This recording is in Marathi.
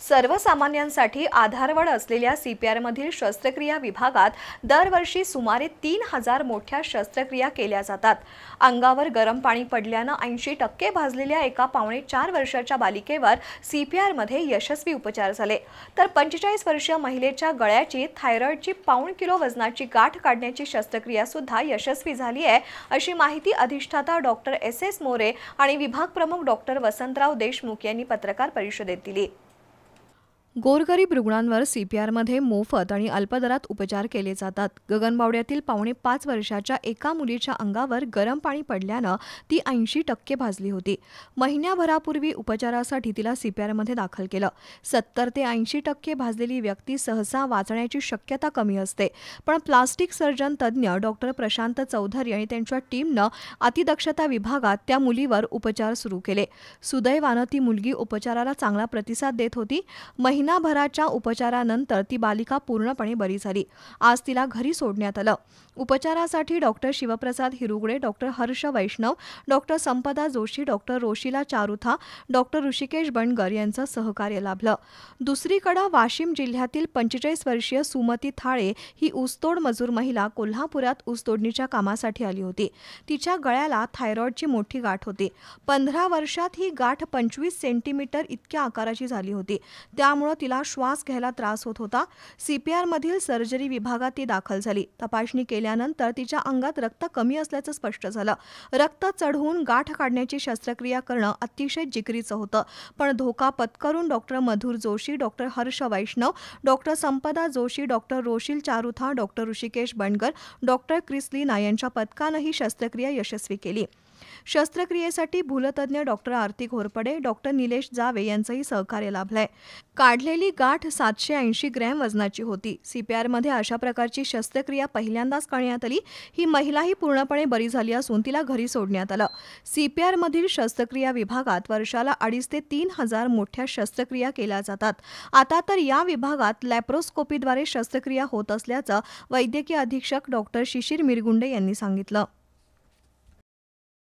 सर्वसामान्यांसाठी आधारवड असलेल्या सीपीआरमधील शस्त्रक्रिया विभागात दरवर्षी सुमारे तीन हजार मोठ्या शस्त्रक्रिया केल्या जातात. अंगावर गरम पाणी पडल्यानं ऐंशी टक्के भाजलेल्या एका पावणे चार वर्षाच्या बालिकेवर सीपीआरमध्ये यशस्वी उपचार झाले. तर पंचेचाळीस वर्षीय महिलेच्या गळ्याची थायरॉईडची पाऊण किलो वजनाची गाठ काढण्याची शस्त्रक्रिया सुद्धा यशस्वी झाली आहे अशी माहिती अधिष्ठाता डॉक्टर एस एस मोरे आणि विभाग प्रमुख डॉक्टर वसंतराव देशमुख यांनी पत्रकार परिषदेत दिली. गोरगरीब रुग्णांवर सीपीआरमध्ये मोफत आणि अल्पदरात उपचार केले जातात. गगनबावड्यातील पावणे पाच वर्षाच्या एका मुलीच्या अंगावर गरम पाणी पडल्यानं ती ऐंशी टक्के भाजली होती. महिन्याभरापूर्वी उपचारासाठी तिला सीपीआरमध्ये दाखल केलं. सत्तर ते ऐंशी टक्के भाजलेली व्यक्ती सहसा वाचण्याची शक्यता कमी असते. पण प्लास्टिक सर्जन तज्ज्ञ डॉक्टर प्रशांत चौधरी आणि त्यांच्या टीमनं अतिदक्षता विभागात त्या मुलीवर उपचार सुरू केले. सुदैवानं ती मुलगी उपचाराला चांगला प्रतिसाद देत होती. महिनाभराच्या उपचारानंतर ती बालिका पूर्णपणे बरी झाली. आज तिला घरी सोडण्यात आलं. उपचारासाठी doctor Shivprasad Hirugade doctor Harsh Vaishnav doctor Sampada Joshi doctor Roshila Charutha doctor Hrishikesh Bangar यांचं सहकार्य लाभलं. दुसरीकडे वाशिम जिल्ह्यातील पंचेचाळीस वर्षीय सुमती थाळे ही ऊसतोड मजूर महिला कोल्हापुरात ऊसतोडणीच्या कामासाठी आली होती. तिच्या गळ्याला थायरॉईडची मोठी गाठ होती. पंधरा वर्षात ही गाठ पंचवीस सेंटीमीटर इतक्या आकाराची झाली होती. त्यामुळे तिला श्वास घ्यायला त्रास होत होता. सीपीआरमधील सर्जरी विभागात ती दाखल झाली. तपासणी केल्यानंतर तिच्या अंगात रक्त कमी असल्याचं स्पष्ट झालं. रक्त चढवून गाठ काढण्याची शस्त्रक्रिया करणं अतिशय जिकरीचं होतं. पण धोका पत्करून doctor Madhur Joshi doctor Harsh Vaishnav doctor Sampada Joshi doctor Roshil Charutha doctor Hrishikesh Bangar doctor Crislina यांच्या पथकानं ही शस्त्रक्रिया यशस्वी केली. शस्त्रक्रियेसाठी भूलतज्ञ डॉक्टर आरती घोरपडे डॉक्टर निलेश जावे यांचंही सहकार्य लाभलंय. काढलेली गाठ सातशे ऐंशी ग्रॅम वजनाची होती. सीपीआरमध्ये अशा प्रकारची शस्त्रक्रिया पहिल्यांदाच करण्यात आली. ही महिलाही पूर्णपणे बरी झाली असून तिला घरी सोडण्यात आलं. सीपीआरमधील शस्त्रक्रिया विभागात वर्षाला अडीच ते तीन हजार मोठ्या शस्त्रक्रिया केल्या जातात. आता तर या विभागात लॅप्रोस्कोपीद्वारे शस्त्रक्रिया होत असल्याचं वैद्यकीय अधीक्षक डॉक्टर शिशिर मिरगुंडे यांनी सांगितलं.